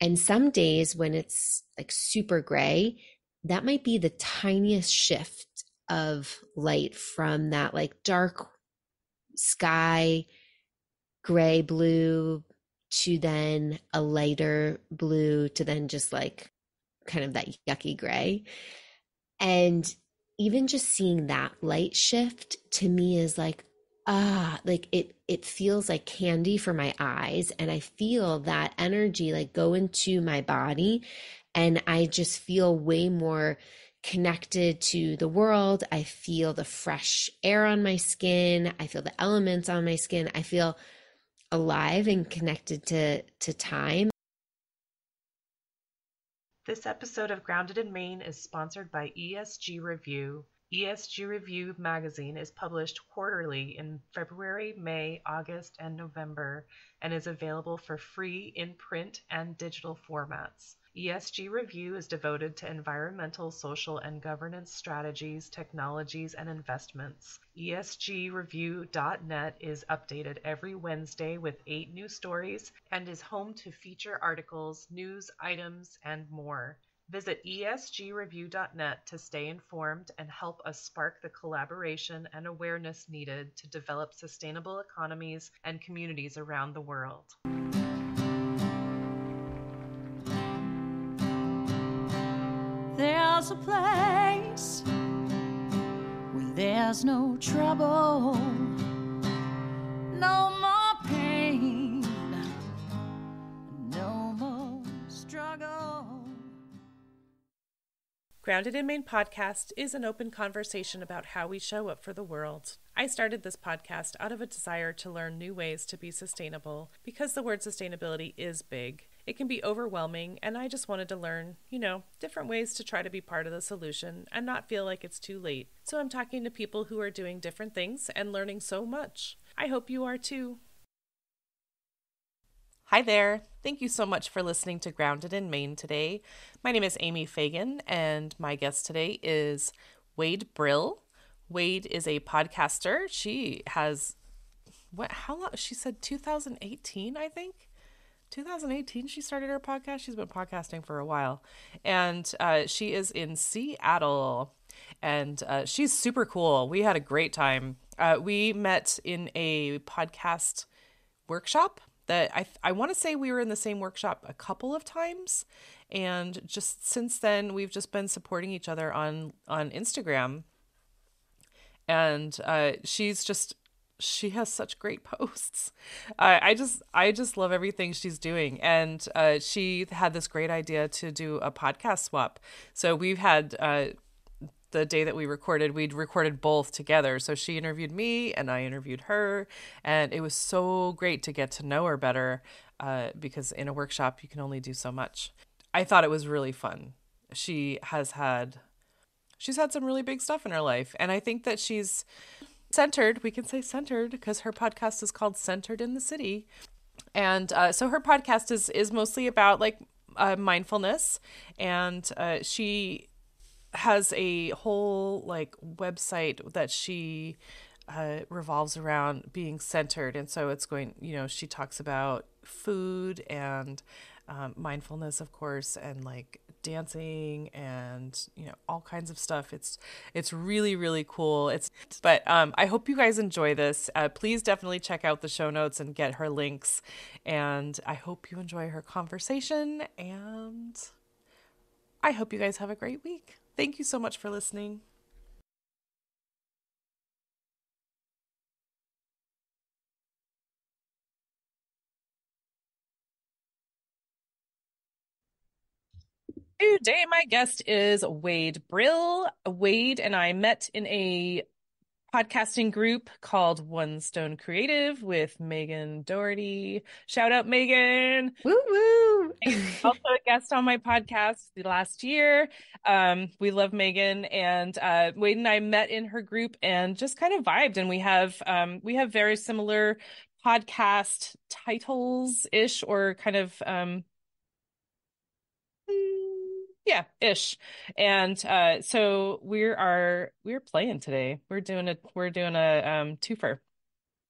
And some days when it's like super gray, that might be the tiniest shift of light from that like dark sky, gray blue to then a lighter blue to then just like kind of that yucky gray. And even just seeing that light shift to me is like, ah, like it it feels like candy for my eyes. And I feel that energy like go into my body. And I just feel way more connected to the world. I feel the fresh air on my skin. I feel the elements on my skin. I feel alive and connected to to time. This episode of Grounded in Maine is sponsored by ESG Review. ESG Review magazine is published quarterly in February, May, August, and November and is available for free in print and digital formats. ESG Review is devoted to environmental, social, and governance strategies, technologies, and investments. ESGReview.net is updated every Wednesday with eight new stories and is home to feature articles, news items, and more. Visit esgreview.net to stay informed and help us spark the collaboration and awareness needed to develop sustainable economies and communities around the world. There's a place where there's no trouble, no Grounded in Maine podcast is an open conversation about how we show up for the world. I started this podcast out of a desire to learn new ways to be sustainable because the word sustainability is big. It can be overwhelming, and I just wanted to learn, you know, different ways to try to be part of the solution and not feel like it's too late. So I'm talking to people who are doing different things and learning so much. I hope you are too. Hi there. Thank you so much for listening to Grounded in Maine today. My name is Amy Fagan, and my guest today is Wade Brill. Wade is a podcaster. She has what how long she said 2018, I think. 2018 she started her podcast she's been podcasting for a while and uh, she is in seattle and uh, she's super cool we had a great time uh, we met in a podcast workshop that i, I want to say we were in the same workshop a couple of times and just since then we've just been supporting each other on on instagram and uh, she's just she has such great posts. I, I just I just love everything she's doing, and uh, she had this great idea to do a podcast swap. So we've had uh, the day that we recorded, we'd recorded both together. So she interviewed me, and I interviewed her, and it was so great to get to know her better. Uh, because in a workshop you can only do so much. I thought it was really fun. She has had she's had some really big stuff in her life, and I think that she's centered. We can say centered because her podcast is called Centered in the City. And uh, so her podcast is is mostly about like uh, mindfulness, and uh, she has a whole like website that she uh, revolves around being centered. And so it's going, you know, she talks about food and um, mindfulness, of course, and like dancing and you know all kinds of stuff. It's it's really really cool. It's but um, I hope you guys enjoy this. Uh, please definitely check out the show notes and get her links. And I hope you enjoy her conversation. And I hope you guys have a great week. Thank you so much for listening. Today, my guest is Wade Brill. Wade and I met in a podcasting group called One Stone Creative with Megan Dougherty. Shout out, Megan. Woo woo. also a guest on my podcast the last year. Um, we love Megan and uh, Wade and I met in her group and just kind of vibed. And we have um, we have very similar podcast titles ish or kind of um, yeah, ish. And uh, so we are we're playing today. We're doing a we're doing a um twofer.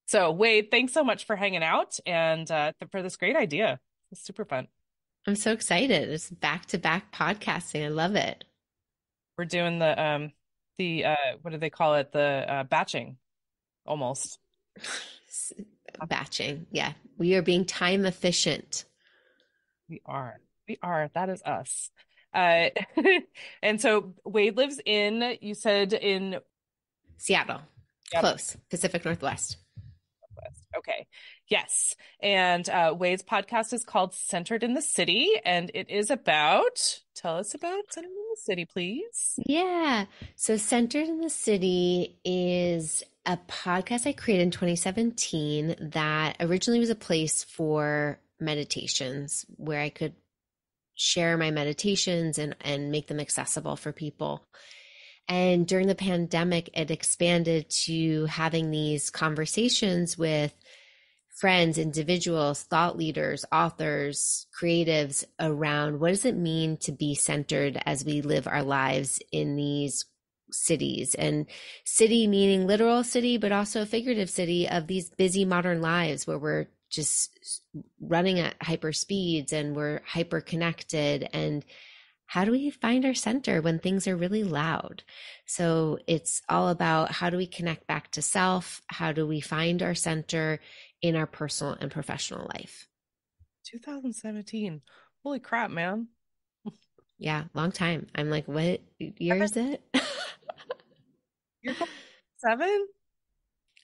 So Wade, thanks so much for hanging out and uh, for this great idea. It's super fun. I'm so excited. It's back to back podcasting. I love it. We're doing the um the uh what do they call it? The uh batching almost. Batching. Yeah. We are being time efficient. We are. We are. That is us. Uh and so Wade lives in, you said in Seattle. Seattle. Close. Pacific Northwest. Northwest. Okay. Yes. And uh, Wade's podcast is called Centered in the City, and it is about, tell us about Centered in the City, please. Yeah. So Centered in the City is a podcast I created in 2017 that originally was a place for meditations where I could share my meditations and, and make them accessible for people. And during the pandemic, it expanded to having these conversations with friends, individuals, thought leaders, authors, creatives around what does it mean to be centered as we live our lives in these cities and city meaning literal city, but also figurative city of these busy modern lives where we're just running at hyper speeds and we're hyper connected and how do we find our center when things are really loud? So it's all about how do we connect back to self? How do we find our center in our personal and professional life? 2017. Holy crap, man. Yeah, long time. I'm like, what year is it? You're seven?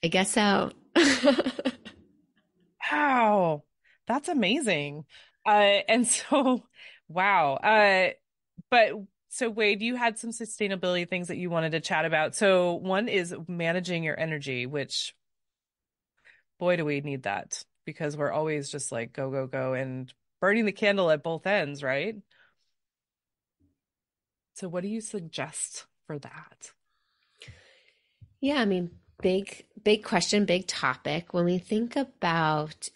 I guess so. wow. That's amazing. Uh, and so, wow. Uh, but so Wade, you had some sustainability things that you wanted to chat about. So one is managing your energy, which boy, do we need that because we're always just like go, go, go and burning the candle at both ends, right? So what do you suggest for that? Yeah, I mean, big, big question, big topic. When we think about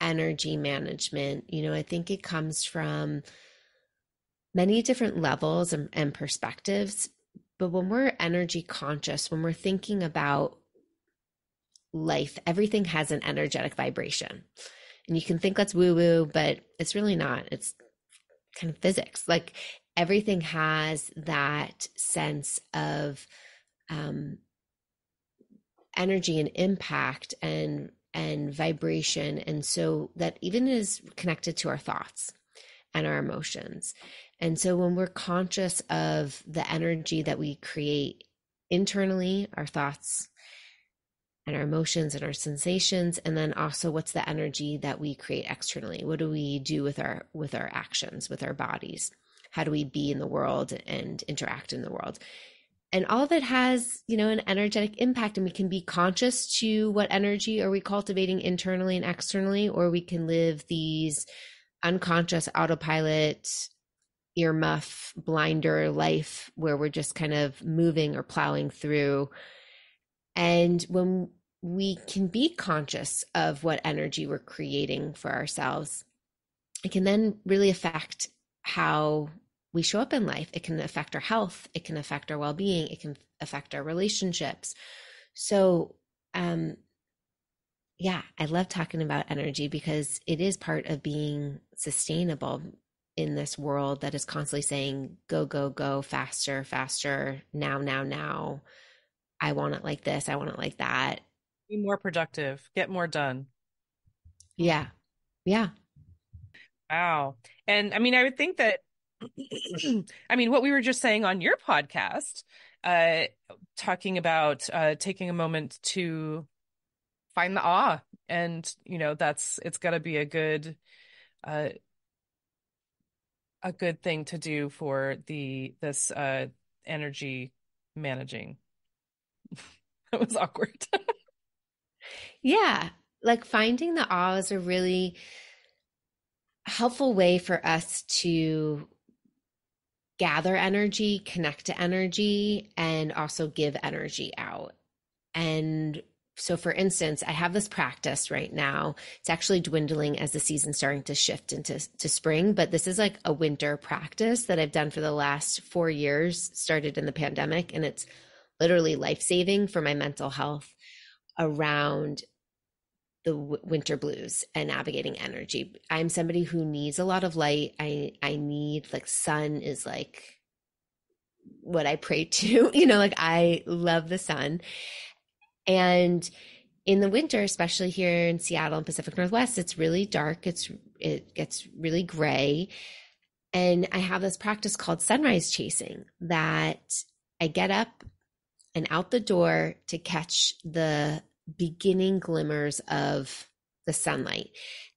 energy management, you know, I think it comes from many different levels and, and perspectives. But when we're energy conscious, when we're thinking about life, everything has an energetic vibration. And you can think that's woo woo, but it's really not. It's kind of physics. Like everything has that sense of um, energy and impact and and vibration and so that even is connected to our thoughts and our emotions and so when we're conscious of the energy that we create internally, our thoughts and our emotions and our sensations, and then also what's the energy that we create externally? What do we do with our with our actions, with our bodies? How do we be in the world and interact in the world? And all of it has, you know, an energetic impact, and we can be conscious to what energy are we cultivating internally and externally, or we can live these unconscious autopilot earmuff blinder life where we're just kind of moving or plowing through. And when we can be conscious of what energy we're creating for ourselves, it can then really affect how we show up in life. It can affect our health, it can affect our well being, it can affect our relationships. So, um, yeah, I love talking about energy because it is part of being sustainable in this world that is constantly saying go go go faster faster now now now. I want it like this i want it like that. Be more productive get more done. Yeah. Yeah. Wow. And i mean i would think that i mean what we were just saying on your podcast uh talking about uh taking a moment to find the awe and you know that's it's got to be a good uh a good thing to do for the this uh energy managing. that was awkward. yeah, like finding the awe is a really helpful way for us to gather energy, connect to energy, and also give energy out. And so for instance i have this practice right now it's actually dwindling as the season's starting to shift into to spring but this is like a winter practice that i've done for the last four years started in the pandemic and it's literally life-saving for my mental health around the winter blues and navigating energy. I'm somebody who needs a lot of light. I I need like sun is like what I pray to. You know, like I love the sun. And in the winter, especially here in Seattle and Pacific Northwest, it's really dark. It's it gets really gray. And I have this practice called sunrise chasing that I get up and out the door to catch the beginning glimmers of the sunlight.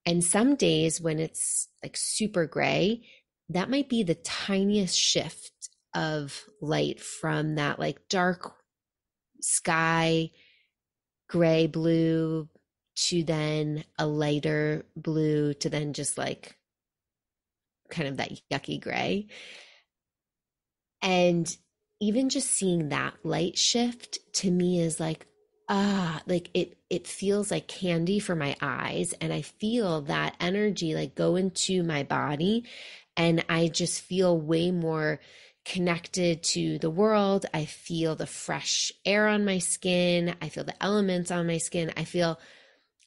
And some days when it's like super gray, that might be the tiniest shift of light from that like dark sky, gray blue to then a lighter blue to then just like kind of that yucky gray. And even just seeing that light shift to me is like, ah like it it feels like candy for my eyes and i feel that energy like go into my body and i just feel way more connected to the world. I feel the fresh air on my skin. I feel the elements on my skin. I feel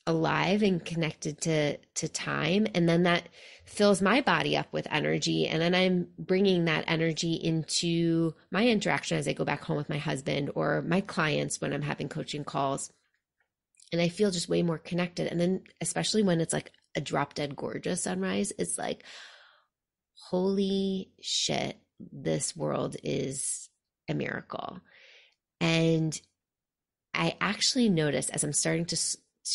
alive and connected to to time. And then that fills my body up with energy. And then i'm bringing that energy into my interaction as i go back home with my husband or my clients when i'm having coaching calls. And i feel just way more connected. And then especially when it's like a drop dead gorgeous sunrise it's like holy shit this world is a miracle. And i actually notice as i'm starting to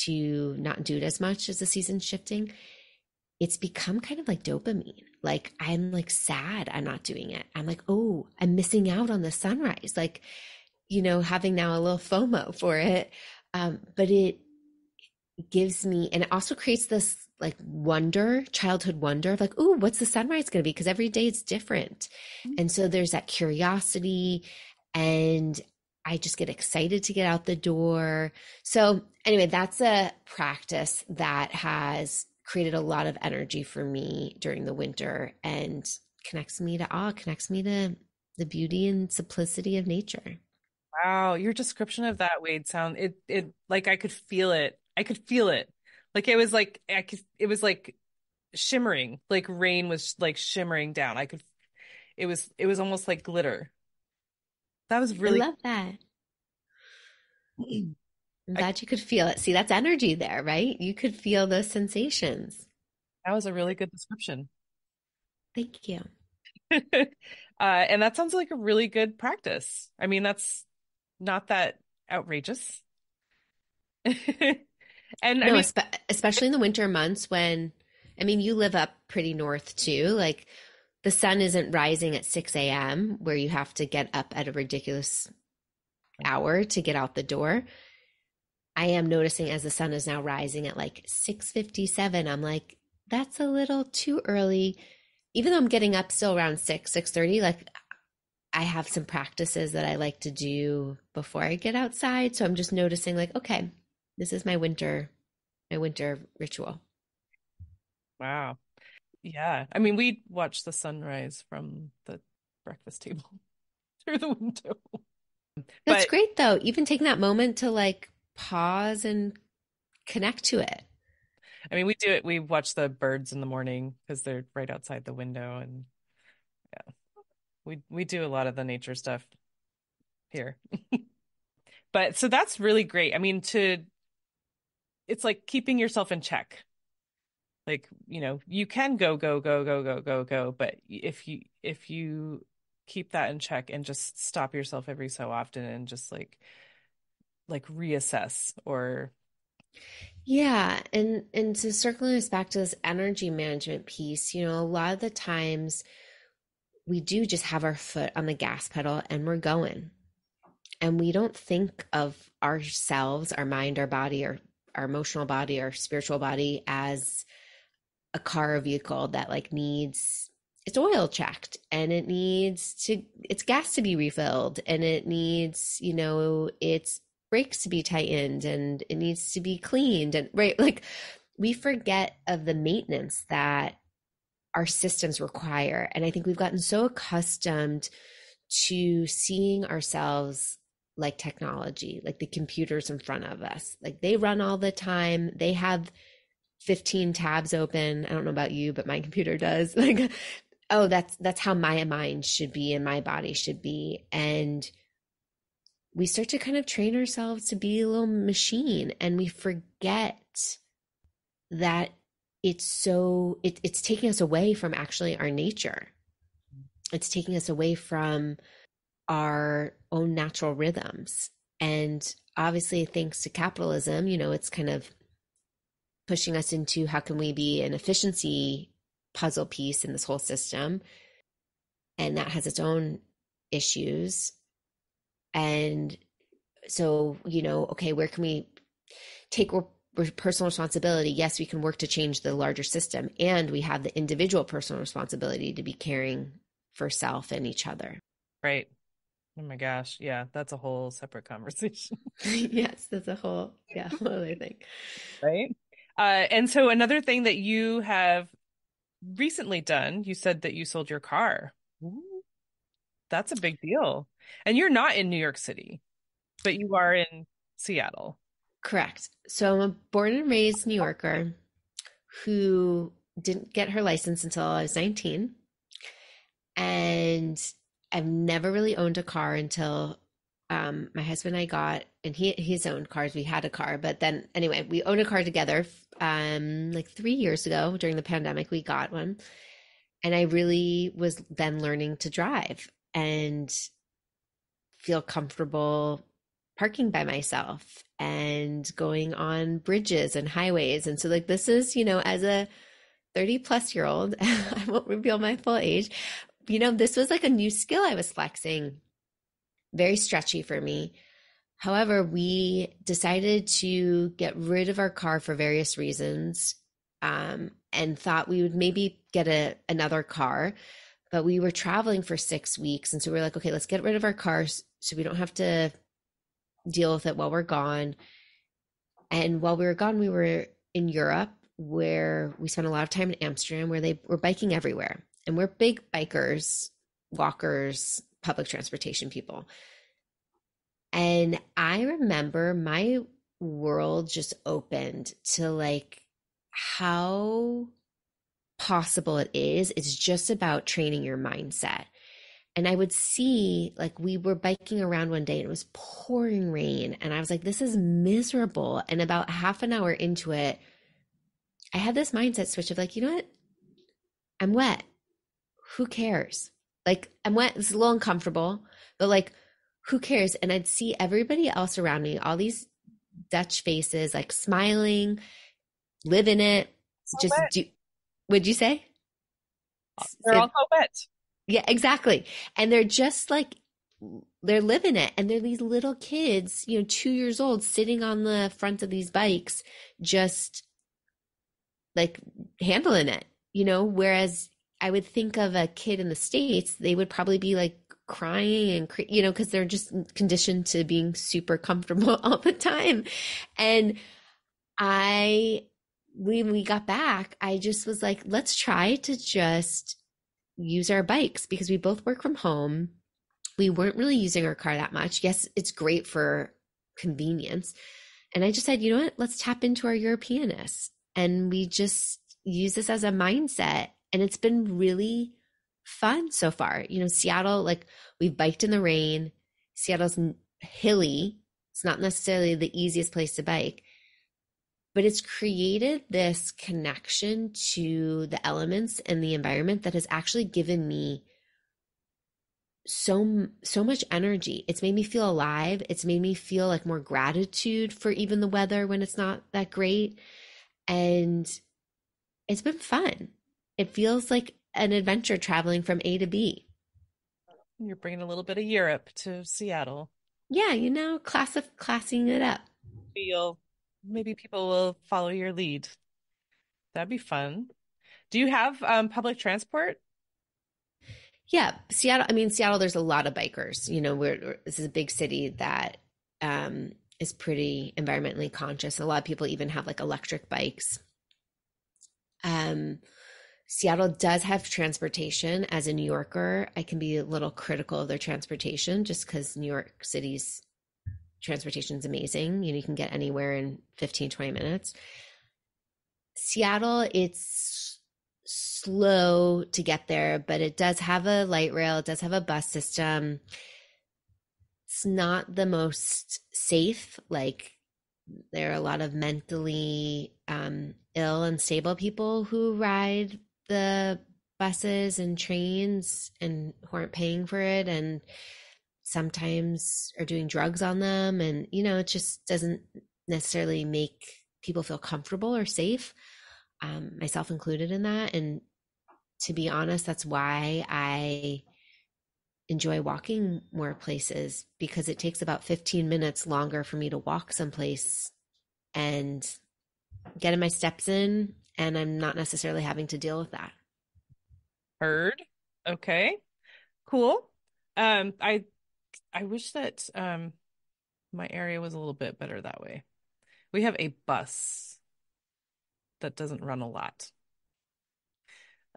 to not do it as much as the season's shifting, it's become kind of like dopamine. Like I'm like sad I'm not doing it. I'm like, oh, I'm missing out on the sunrise. Like, you know, having now a little FOMO for it. Um, but it gives me and it also creates this like wonder, childhood wonder of like, oh, what's the sunrise gonna be? Because every day it's different. Mm-hmm. And so there's that curiosity and I just get excited to get out the door. So, anyway, that's a practice that has created a lot of energy for me during the winter and connects me to awe, connects me to the beauty and simplicity of nature. Wow, your description of that Wade sound it it like I could feel it. I could feel it. Like it was like I could it was like shimmering, like rain was like shimmering down. I could it was it was almost like glitter. That was really I love that. I'm glad you could feel it. See, that's energy there, right? You could feel those sensations. That was a really good description. Thank you. uh, and that sounds like a really good practice. I mean, that's not that outrageous. and no, I mean, especially in the winter months when, I mean, you live up pretty north too. Like the sun isn't rising at 6 a.m., where you have to get up at a ridiculous hour to get out the door. I am noticing as the sun is now rising at like 6:57, I'm like, that's a little too early. Even though I'm getting up still around 6, 6:30, like I have some practices that I like to do before I get outside. So I'm just noticing like, okay, this is my winter, my winter ritual. Wow. Yeah. I mean, we watch the sunrise from the breakfast table through the window. That's but, great though. Even taking that moment to like pause and connect to it. I mean, we do it. We watch the birds in the morning because they're right outside the window, and yeah, we we do a lot of the nature stuff here. but so that's really great. I mean, to it's like keeping yourself in check. Like you know, you can go go go go go go go, but if you if you keep that in check and just stop yourself every so often and just like like reassess or yeah and and to circling us back to this energy management piece you know a lot of the times we do just have our foot on the gas pedal and we're going. And we don't think of ourselves our mind our body our our emotional body our spiritual body as a car or vehicle that like needs it's oil checked and it needs to its gas to be refilled and it needs you know its brakes to be tightened and it needs to be cleaned and right like we forget of the maintenance that our systems require and i think we've gotten so accustomed to seeing ourselves like technology, like the computers in front of us. Like they run all the time. They have 15 tabs open. I don't know about you, but my computer does. Like oh, that's that's how my mind should be and my body should be. And we start to kind of train ourselves to be a little machine and we forget that it's so it, it's taking us away from actually our nature it's taking us away from our own natural rhythms and obviously thanks to capitalism you know it's kind of pushing us into how can we be an efficiency puzzle piece in this whole system. And that has its own issues. And so you know okay where can we take personal responsibility? Yes we can work to change the larger system and we have the individual personal responsibility to be caring for self and each other. Right. Oh my gosh. Yeah that's a whole separate conversation. Yes that's a whole yeah whole other thing. Right uh, and so another thing that you have recently done you said that you sold your car Ooh, that's a big deal and you're not in new york city but you are in seattle Correct. So I'm a born and raised New Yorker who didn't get her license until I was 19. And I've never really owned a car until um, my husband and I got, and he he's owned cars. We had a car, but then anyway, we owned a car together. Um, like three years ago during the pandemic, we got one, and I really was then learning to drive and feel comfortable parking by myself and going on bridges and highways. And so, like, this is, you know, as a 30 plus year old, I won't reveal my full age, you know, this was like a new skill I was flexing, very stretchy for me. However, we decided to get rid of our car for various reasons um, and thought we would maybe get a, another car. But we were traveling for six weeks. And so we are like, okay, let's get rid of our cars so we don't have to deal with it while we're gone. And while we were gone, we were in Europe where we spent a lot of time in Amsterdam where they were biking everywhere. And we're big bikers, walkers, public transportation people. And I remember my world just opened to like how possible it is. It's just about training your mindset. And I would see like we were biking around one day and it was pouring rain. And I was like this is miserable. And about half an hour into it I had this mindset switch of like you know what? I'm wet. Who cares like I'm wet it's a little uncomfortable but like who cares? And I'd see everybody else around me all these Dutch faces like smiling live in it just do would you say? They're all so wet. Yeah, exactly. And they're just like they're living it and they're these little kids, you know, 2 years old sitting on the front of these bikes just like handling it, you know, whereas I would think of a kid in the states, they would probably be like crying and you know because they're just conditioned to being super comfortable all the time and i when we got back i just was like let's try to just use our bikes because we both work from home. We weren't really using our car that much. Yes, it's great for convenience. And I just said, you know what? Let's tap into our Europeanness. And we just use this as a mindset. And it's been really fun so far. You know, Seattle, like we've biked in the rain. Seattle's hilly. It's not necessarily the easiest place to bike, but it's created this connection to the elements and the environment that has actually given me so so much energy it's made me feel alive it's made me feel like more gratitude for even the weather when it's not that great and it's been fun it feels like an adventure traveling from a to b you're bringing a little bit of europe to seattle yeah you know class of classing it up feel maybe people will follow your lead. That'd be fun. Do you have um, public transport? Yeah, Seattle. I mean, Seattle. There's a lot of bikers. You know, we're this is a big city that um, is pretty environmentally conscious. A lot of people even have like electric bikes. Um, Seattle does have transportation. As a New Yorker, I can be a little critical of their transportation just because New York City's transportation is amazing. You know, you can get anywhere in 15, 20 minutes. Seattle, it's slow to get there, but it does have a light rail, it does have a bus system. It's not the most safe. Like, there are a lot of mentally um, ill and stable people who ride the buses and trains and who aren't paying for it and sometimes are doing drugs on them. And you know it just doesn't necessarily make people feel comfortable or safe um, myself included in that. And to be honest that's why i enjoy walking more places because it takes about 15 minutes longer for me to walk someplace and getting my steps in and i'm not necessarily having to deal with that Heard. Okay. Cool. Um, I I wish that um my area was a little bit better that way. We have a bus that doesn't run a lot.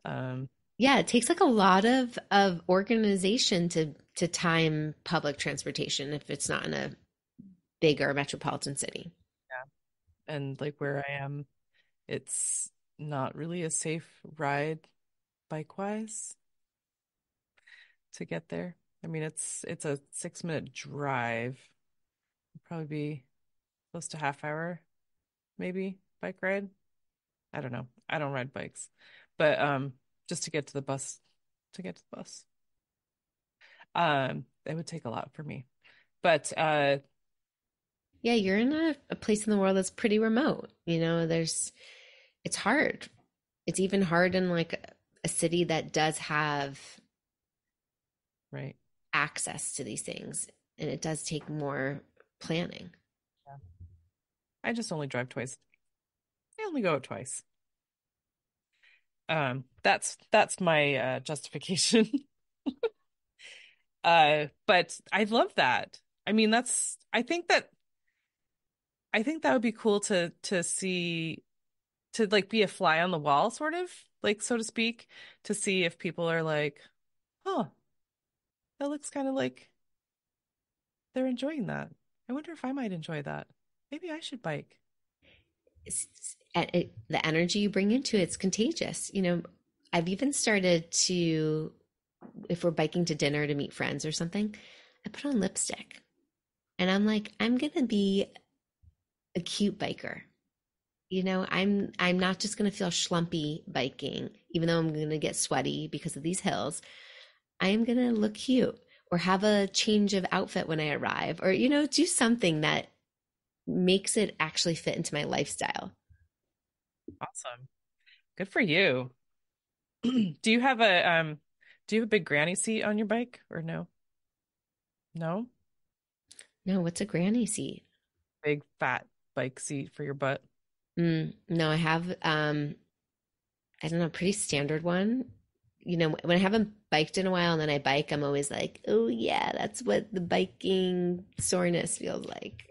Um, yeah it takes like a lot of of organization to to time public transportation if it's not in a bigger metropolitan city Yeah. and like where I am, it's not really a safe ride bike wise to get there. I mean, it's it's a six minute drive. It'd probably be close to half hour, maybe bike ride. I don't know. I don't ride bikes, but um, just to get to the bus, to get to the bus, um, it would take a lot for me. But uh, yeah you're in a, a place in the world that's pretty remote you know there's it's hard it's even hard in like a city that does have right, access to these things and it does take more planning I just only drive twice. I only go out twice. Um, that's that's my uh, justification. uh, but I love that. I mean, that's I think that I think that would be cool to to see to like be a fly on the wall, sort of like so to speak, to see if people are like, oh, that looks kind of like they're enjoying that. I wonder if I might enjoy that. Maybe I should bike. it's, it, it- the energy you bring into it's contagious. You know, I've even started to, if we're biking to dinner to meet friends or something, I put on lipstick, and I'm like, I'm gonna be a cute biker. You know, I'm I'm not just gonna feel schlumpy biking, even though I'm gonna get sweaty because of these hills. I am gonna look cute or have a change of outfit when I arrive, or you know, do something that makes it actually fit into my lifestyle. Awesome. Good for you. Do you have a um do you have a big granny seat on your bike or no? No? No, what's a granny seat? Big fat bike seat for your butt. Mm, no, I have um I don't know, a pretty standard one. You know, when I haven't biked in a while and then I bike, I'm always like, oh yeah, that's what the biking soreness feels like.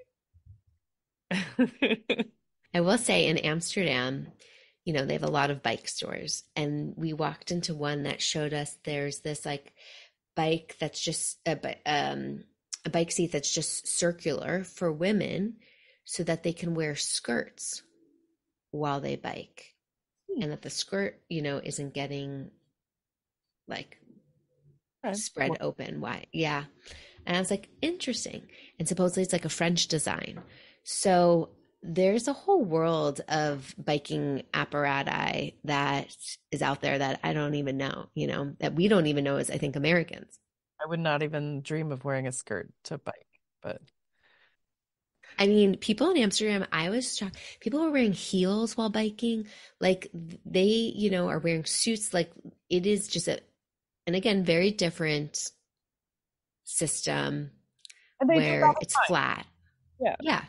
I will say in Amsterdam, you know, they have a lot of bike stores, and we walked into one that showed us there's this like bike that's just a, um, a bike seat that's just circular for women so that they can wear skirts while they bike, Hmm. and that the skirt, you know, isn't getting like Okay. spread Well, open wide. Yeah. And I was like, interesting. And supposedly it's like a French design. So there's a whole world of biking apparati that is out there that I don't even know, you know, that we don't even know as I think Americans. I would not even dream of wearing a skirt to bike, but I mean, people in Amsterdam, I was shocked. People are wearing heels while biking. Like they, you know, are wearing suits. Like it is just a, and again, very different system and they do it where all the it's time. flat. Yeah. Yeah.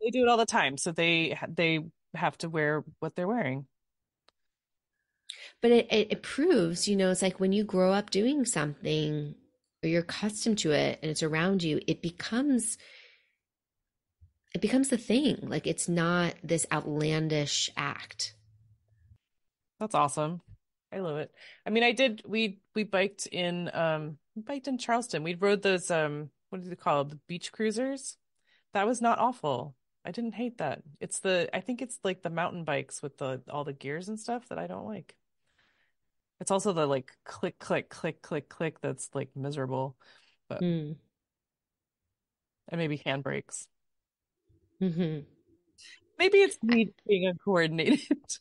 They do it all the time, so they they have to wear what they're wearing. But it, it, it proves, you know, it's like when you grow up doing something or you're accustomed to it and it's around you, it becomes it becomes the thing. Like it's not this outlandish act. That's awesome. I love it. I mean, I did we we biked in um biked in Charleston. We rode those um what do they call it? The beach cruisers. That was not awful. I didn't hate that. It's the I think it's like the mountain bikes with the all the gears and stuff that I don't like. It's also the like click click click click click that's like miserable. But Mm. and maybe handbrakes. Hmm Maybe it's me being uncoordinated.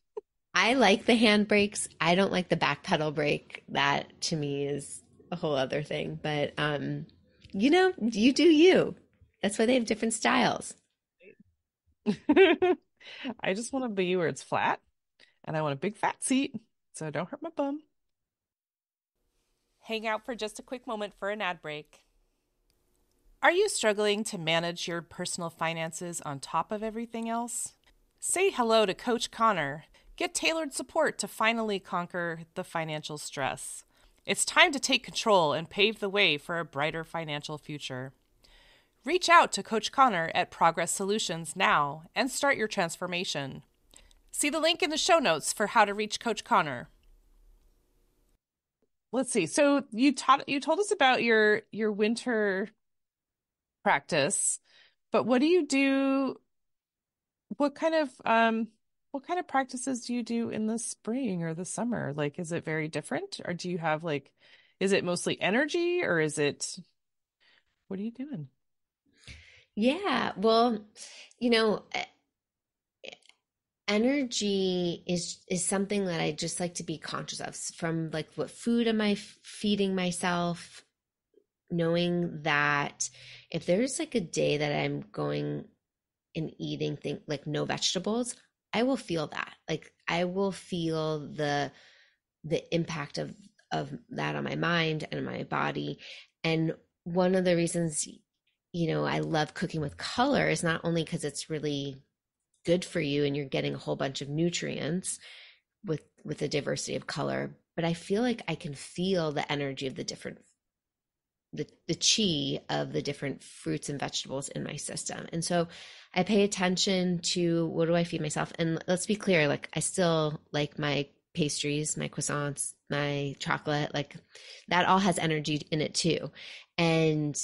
I like the hand brakes. I don't like the back pedal brake. That to me is a whole other thing. But um, you know, you do you. That's why they have different styles. I just want to be where it's flat and I want a big fat seat so I don't hurt my bum. Hang out for just a quick moment for an ad break. Are you struggling to manage your personal finances on top of everything else? Say hello to Coach Connor. Get tailored support to finally conquer the financial stress. It's time to take control and pave the way for a brighter financial future. Reach out to Coach Connor at Progress Solutions now and start your transformation. See the link in the show notes for how to reach Coach Connor. Let's see. So you taught you told us about your your winter practice, but what do you do? What kind of um what kind of practices do you do in the spring or the summer? Like, is it very different, or do you have like, is it mostly energy, or is it what are you doing? Yeah. Well, you know, energy is is something that I just like to be conscious of from like what food am I feeding myself, knowing that if there's like a day that I'm going and eating thing like no vegetables, I will feel that. Like I will feel the the impact of of that on my mind and my body. And one of the reasons you know I love cooking with color is not only because it's really good for you and you're getting a whole bunch of nutrients with with the diversity of color, but I feel like I can feel the energy of the different the the chi of the different fruits and vegetables in my system. And so I pay attention to what do I feed myself? And let's be clear, like I still like my pastries, my croissants, my chocolate, like that all has energy in it too. And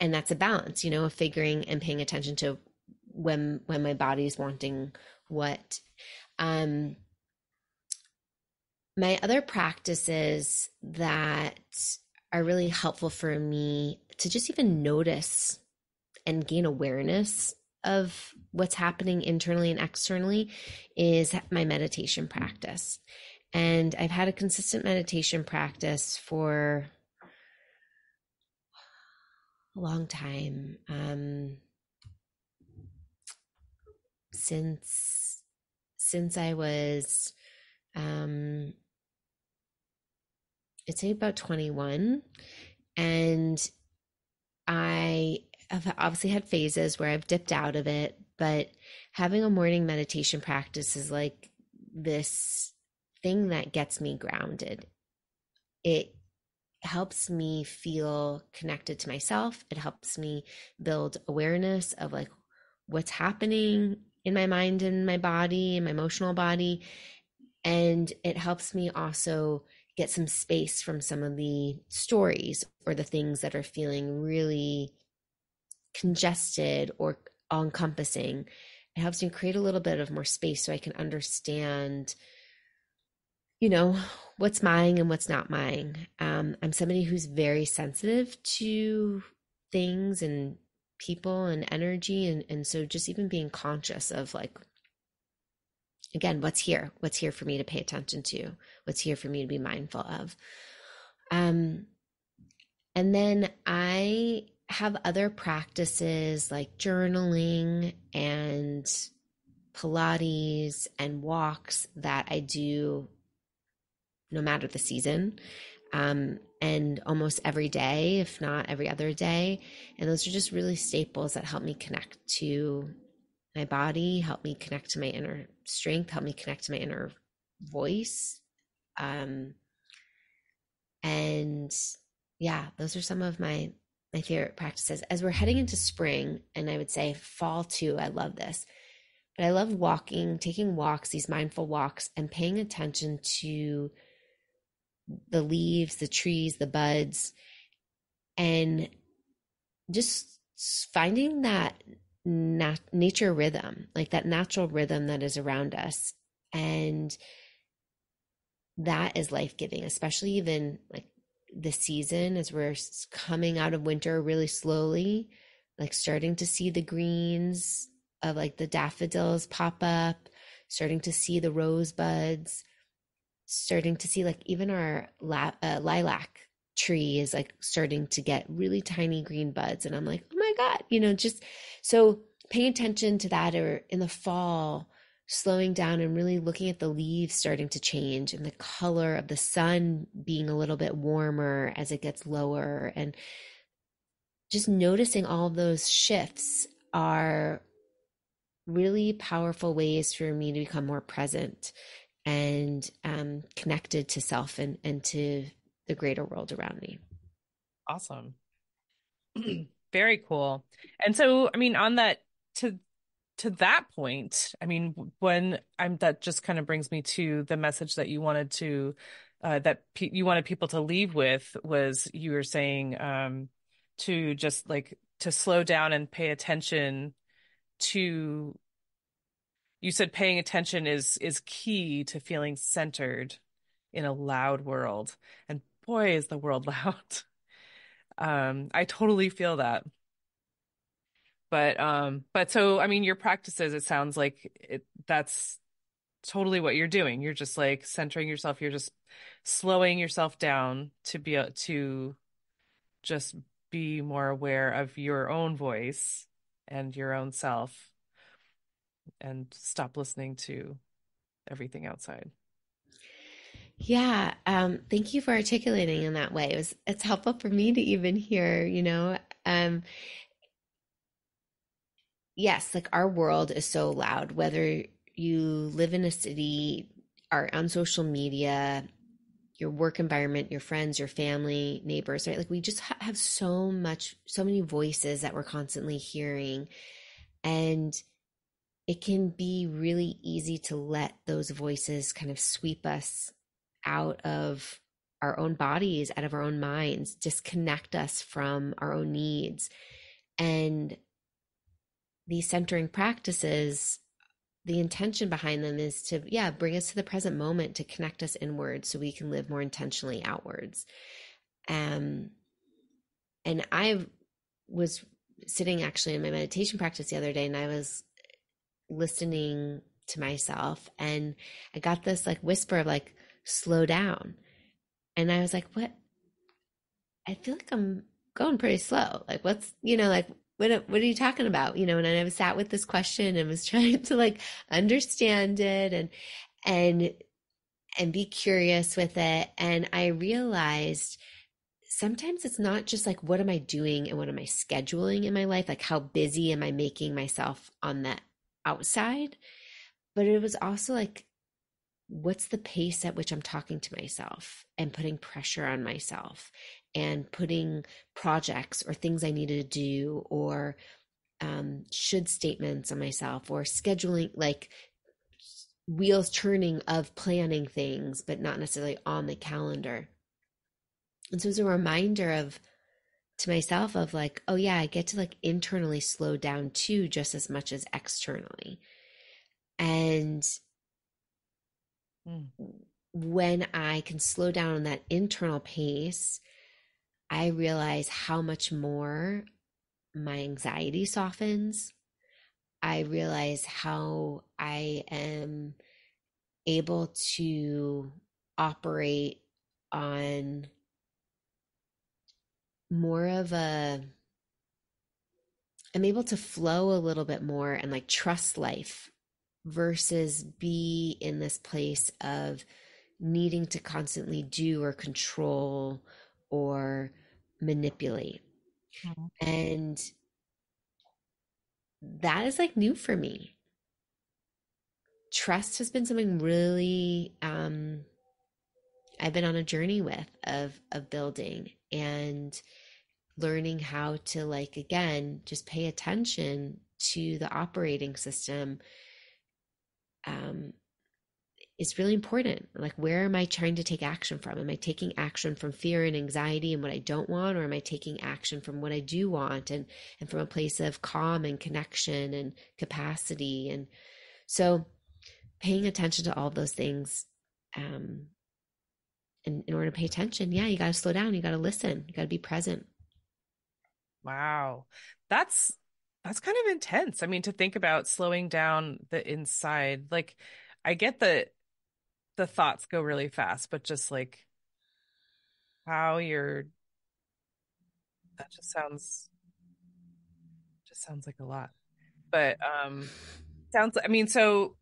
and that's a balance, you know, of figuring and paying attention to when when my body's wanting what. Um my other practices that are really helpful for me to just even notice and gain awareness of what's happening internally and externally is my meditation practice. And I've had a consistent meditation practice for a long time. Um, since since I was um I'd say about 21. And I have obviously had phases where I've dipped out of it, but having a morning meditation practice is like this thing that gets me grounded. It helps me feel connected to myself. It helps me build awareness of like what's happening in my mind and my body and my emotional body. And it helps me also get some space from some of the stories or the things that are feeling really congested or all encompassing. It helps me create a little bit of more space so I can understand, you know, what's mine and what's not mine. Um, I'm somebody who's very sensitive to things and people and energy. And, and so just even being conscious of like, again, what's here? What's here for me to pay attention to? What's here for me to be mindful of? Um, and then I have other practices like journaling and Pilates and walks that I do no matter the season. Um, and almost every day, if not every other day. And those are just really staples that help me connect to my body, help me connect to my inner strength, help me connect to my inner voice. Um, and yeah, those are some of my my favorite practices. As we're heading into spring, and I would say fall too, I love this. But I love walking, taking walks, these mindful walks, and paying attention to the leaves, the trees, the buds, and just finding that nat- nature rhythm, like that natural rhythm that is around us. And that is life giving, especially even like the season as we're coming out of winter really slowly, like starting to see the greens of like the daffodils pop up, starting to see the rosebuds, starting to see like even our la- uh, lilac tree is like starting to get really tiny green buds. And I'm like, oh my God, you know, just so paying attention to that or in the fall, slowing down and really looking at the leaves starting to change and the color of the sun being a little bit warmer as it gets lower and just noticing all those shifts are really powerful ways for me to become more present and um, connected to self and, and to the greater world around me. Awesome. Very cool. And so, I mean, on that, to to that point, I mean, when I'm that just kind of brings me to the message that you wanted to uh, that pe- you wanted people to leave with was you were saying um, to just like to slow down and pay attention to. You said paying attention is is key to feeling centered in a loud world, and boy, is the world loud. um, I totally feel that. But um but so i mean your practices it sounds like it that's totally what you're doing. You're just like centering yourself you're just slowing yourself down to be to just be more aware of your own voice and your own self and stop listening to everything outside yeah um thank you for articulating in that way it was it's helpful for me to even hear you know um yes, like our world is so loud, whether you live in a city, are on social media, your work environment, your friends, your family, neighbors, right? Like we just ha- have so much, so many voices that we're constantly hearing. And it can be really easy to let those voices kind of sweep us out of our own bodies, out of our own minds, disconnect us from our own needs. And these centering practices the intention behind them is to yeah bring us to the present moment to connect us inward so we can live more intentionally outwards um and i was sitting actually in my meditation practice the other day and i was listening to myself and i got this like whisper of like slow down. And i was like what? I feel like i'm going pretty slow. Like what's you know like what what are you talking about? You know and i was sat with this question and was trying to like understand it and and and be curious with it. And i realized sometimes it's not just like what am i doing and what am i scheduling in my life? Like how busy am i making myself on the outside? But it was also like what's the pace at which i'm talking to myself and putting pressure on myself and putting projects or things I needed to do or um, should statements on myself or scheduling like wheels turning of planning things, but not necessarily on the calendar. And so it's a reminder of to myself of like, oh yeah, I get to like internally slow down too, just as much as externally. And mm. when I can slow down on that internal pace, I realize how much more my anxiety softens. I realize how I am able to operate on more of a I'm able to flow a little bit more and like trust life versus be in this place of needing to constantly do or control or manipulate. Mm-hmm. And that is like new for me. Trust has been something really um I've been on a journey with of of building and learning how to like again just pay attention to the operating system um is really important. Like, where am I trying to take action from? Am I taking action from fear and anxiety and what I don't want, or am I taking action from what I do want and and from a place of calm and connection and capacity? And so, paying attention to all those things. Um, and in order to pay attention, yeah, you got to slow down. You got to listen. You got to be present. Wow. That's that's kind of intense. I mean, to think about slowing down the inside. Like I get that the thoughts go really fast, but just like how you're that just sounds just sounds like a lot. But um sounds I mean, so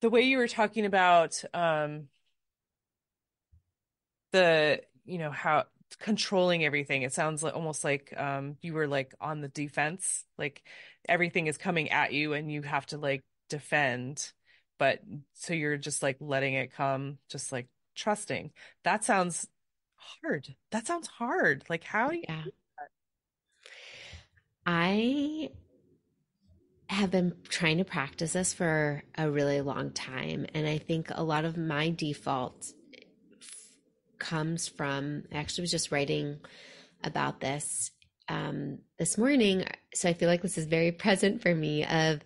the way you were talking about um the you know how controlling everything it sounds like almost like um you were like on the defense like everything is coming at you and you have to like defend but so you're just like letting it come just like trusting that sounds hard that sounds hard like how do you Yeah. I have been trying to practice this for a really long time. And I think a lot of my default comes from, I actually was just writing about this um, this morning. So I feel like this is very present for me of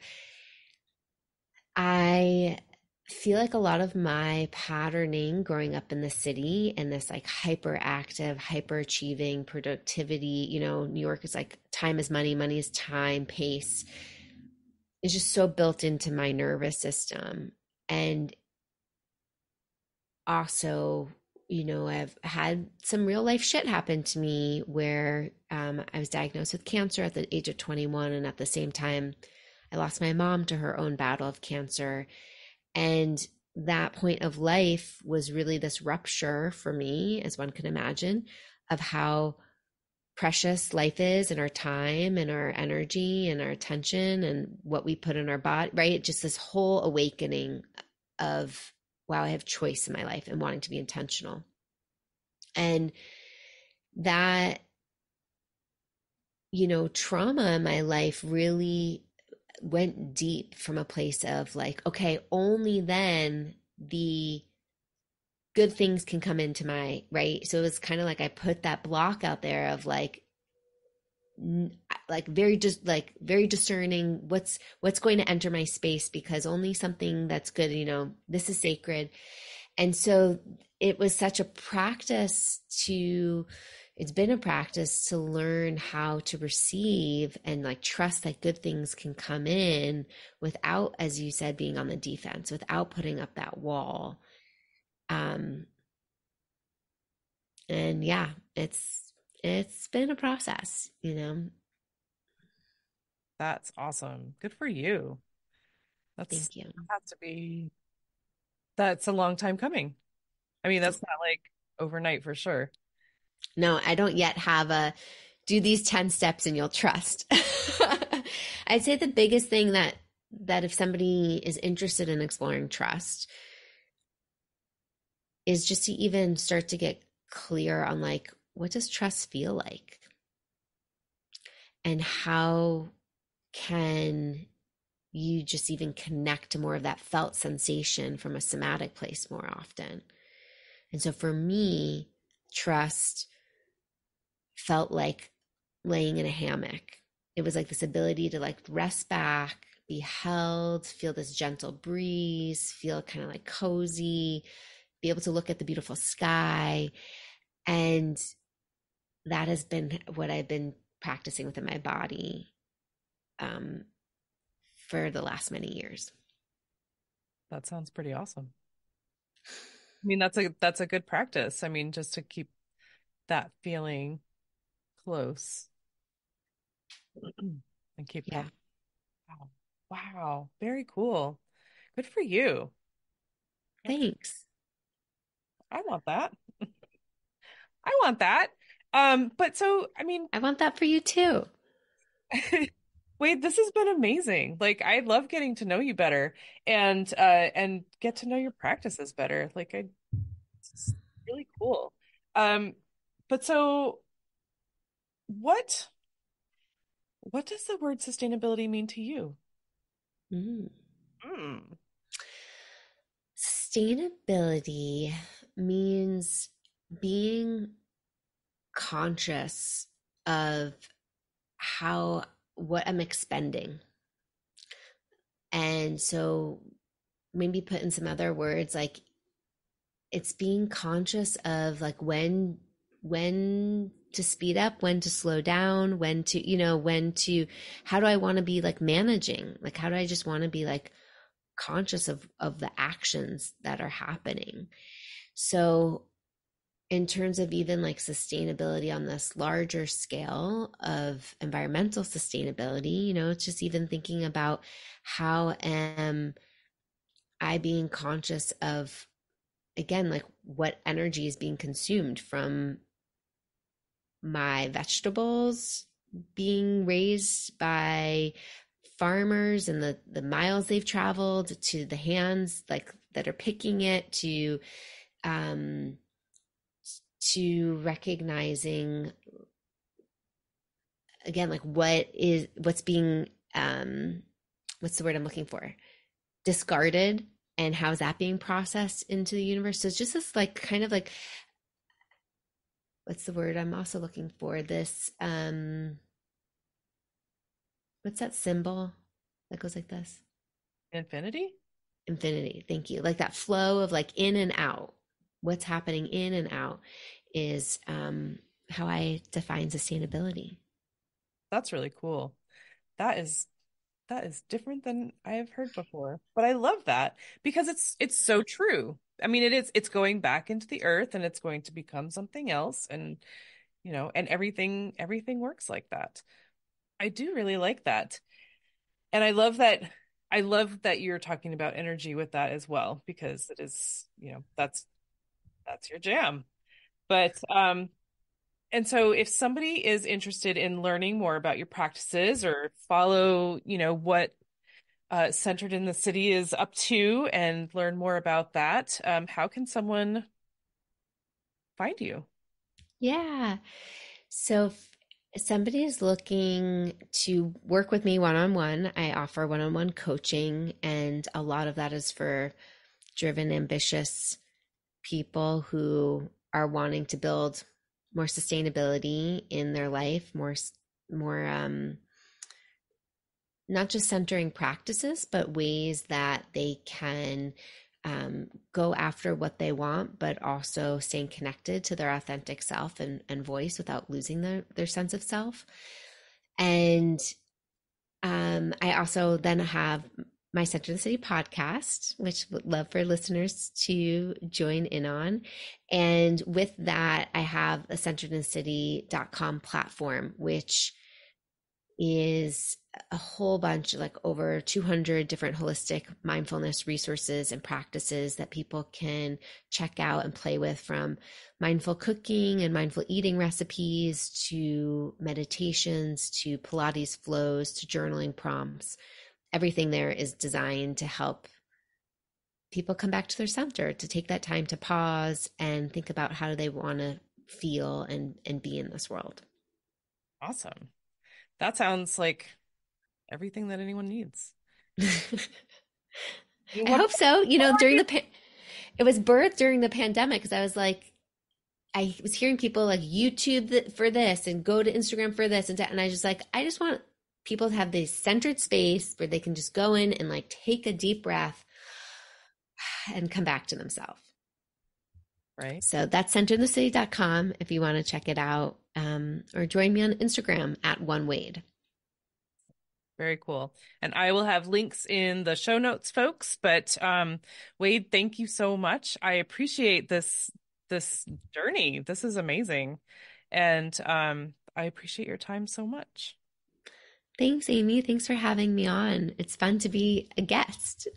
I feel like a lot of my patterning growing up in the city and this like hyperactive, hyper achieving productivity, you know, New York is like time is money, money is time, pace is just so built into my nervous system. And also, you know, I've had some real life shit happen to me where um, I was diagnosed with cancer at the age of 21. And at the same time, I lost my mom to her own battle of cancer. And that point of life was really this rupture for me, as one can imagine, of how precious life is and our time and our energy and our attention and what we put in our body, right? Just this whole awakening of, wow, I have choice in my life and wanting to be intentional. And that, you know, trauma in my life really went deep from a place of like, okay, only then the good things can come into my right. So it was kind of like I put that block out there of like, like very just like very discerning what's what's going to enter my space because only something that's good you know this is sacred. And so it was such a practice to it's been a practice to learn how to receive and like trust that good things can come in without as you said being on the defense without putting up that wall. Um and yeah it's it's been a process you know? That's awesome. Good for you. That's thank you. has to be that's a long time coming. I mean that's not like overnight for sure. No i don't yet have a do these 10 steps and you'll trust. I'd say the biggest thing that that if somebody is interested in exploring trust is just to even start to get clear on like what does trust feel like? And how can you just even connect to more of that felt sensation from a somatic place more often? And so for me trust felt like laying in a hammock. It was like this ability to like rest back be held feel this gentle breeze feel kind of like cozy be able to look at the beautiful sky. And that has been what i've been practicing within my body um, for the last many years. That sounds pretty awesome. I mean that's a that's a good practice. I mean just to keep that feeling close. And keep yeah. That wow. Wow. Very cool. Good for you. Thanks. I want that. I want that um but so I mean i want that for you too Wade, this has been amazing. Like I love getting to know you better and uh and get to know your practices better. Like I it's really cool. Um but so what what does the word sustainability mean to you? Mm. Mm. sustainability means being conscious of how what I'm expending. And so maybe put in some other words like it's being conscious of like when when to speed up when to slow down when to you know when to how do i want to be like managing like how do i just want to be like conscious of of the actions that are happening so in terms of even like sustainability on this larger scale of environmental sustainability you know it's just even thinking about how am i being conscious of again like what energy is being consumed from my vegetables being raised by farmers and the the miles they've traveled to the hands like that are picking it to um to recognizing again like what is what's being um what's the word i'm looking for discarded and how's that being processed into the universe so it's just this like kind of like what's the word I'm also looking for? This um what's that symbol that goes like this? Infinity? Infinity. Thank you. Like that flow of like in and out. What's happening in and out is um how I define sustainability. That's really cool. That is that is different than I have heard before. But I love that because it's it's so true. I mean, it is, it's going back into the earth and it's going to become something else. And, you know, and everything, everything works like that. I do really like that. And I love that. I love that you're talking about energy with that as well, because it is, you know, that's, that's your jam. But, um, and so if somebody is interested in learning more about your practices or follow, you know, what uh, Centered in the City is up to and learn more about that, um, how can someone find you? Yeah. So if somebody is looking to work with me one on one, I offer one on one coaching, and a lot of that is for driven, ambitious people who are wanting to build more sustainability in their life, more more um, not just centering practices, but ways that they can um, go after what they want, but also staying connected to their authentic self and, and voice without losing their, their sense of self. And um, I also then have my Center in the City podcast, which would love for listeners to join in on. And with that, I have a centeredinthecity.com platform, which is a whole bunch, like over 200 different holistic mindfulness resources and practices that people can check out and play with from mindful cooking and mindful eating recipes to meditations to Pilates flows to journaling prompts. Everything there is designed to help people come back to their center, to take that time to pause and think about how do they want to feel and, and be in this world. Awesome. That sounds like everything that anyone needs. I hope so. You know, during the pa- it was birthed during the pandemic because I was like, I was hearing people like YouTube for this and go to Instagram for this and and I just like I just want people have this centered space where they can just go in and like take a deep breath and come back to themselves. Right. So that's centerinthecity.com if you want to check it out um, or join me on Instagram at one Wade. Very cool. And I will have links in the show notes, folks. But um, Wade, thank you so much. I appreciate this this journey. This is amazing. And um, I appreciate your time so much. Thanks, Amy. Thanks for having me on. It's fun to be a guest.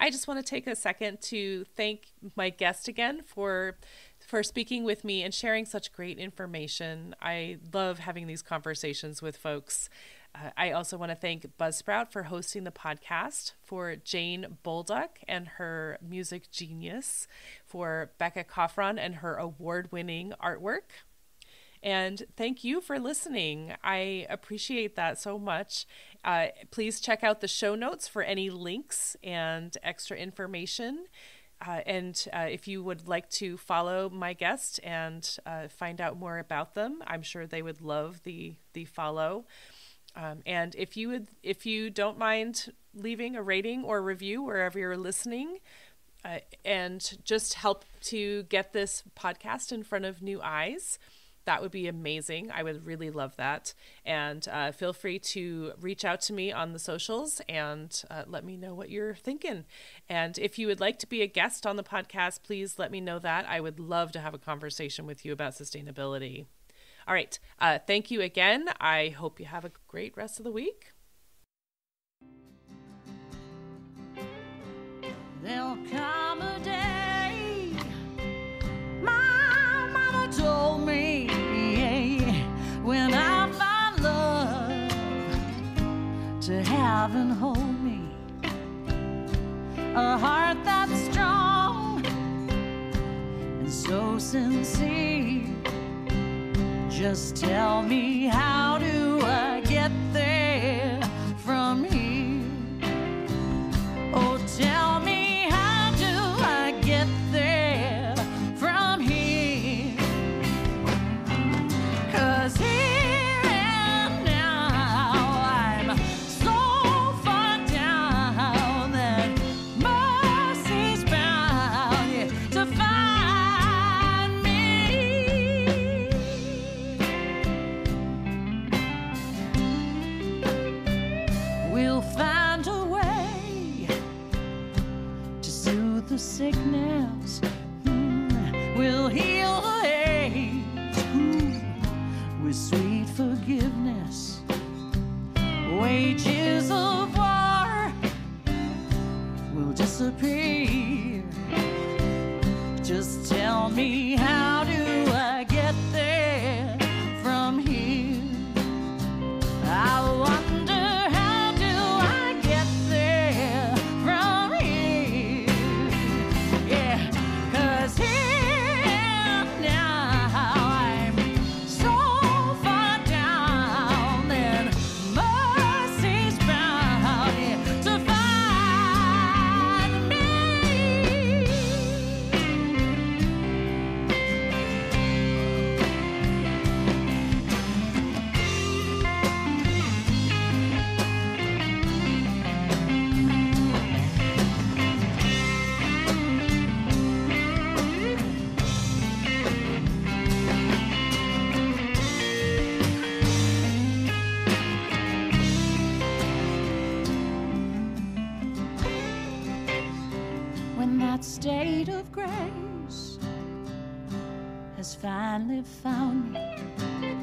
I just want to take a second to thank my guest again for for speaking with me and sharing such great information. I love having these conversations with folks. Uh, I also want to thank Buzzsprout for hosting the podcast, for Jane Bolduck and her music genius, for Becca Coffron and her award winning artwork. And thank you for listening. I appreciate that so much. Uh, please check out the show notes for any links and extra information. Uh, and uh, if you would like to follow my guest and uh, find out more about them, I'm sure they would love the the follow. Um, and if you would, if you don't mind leaving a rating or review wherever you're listening, uh, and just help to get this podcast in front of new eyes. That would be amazing. I would really love that. And uh, feel free to reach out to me on the socials and uh, let me know what you're thinking. And if you would like to be a guest on the podcast, please let me know that. I would love to have a conversation with you about sustainability. All right. Uh, thank you again. I hope you have a great rest of the week. There'll come a day, my mama told me, when I find love to have and hold me, a heart that's strong and so sincere. Just tell me how do state of grace has finally found me.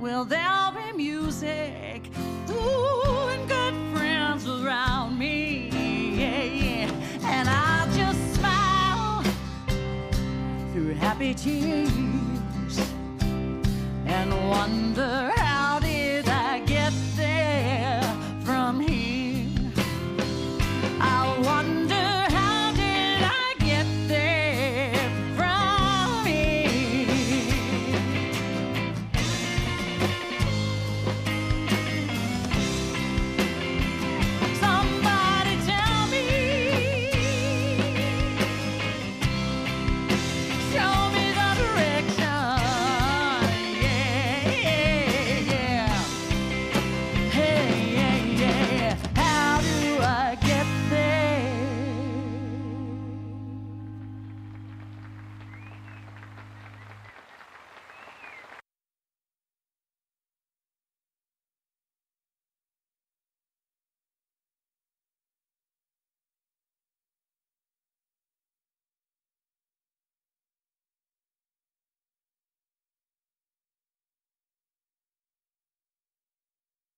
Will there be music? Ooh, and good friends around me. Yeah, yeah. And I'll just smile through happy tears and wonder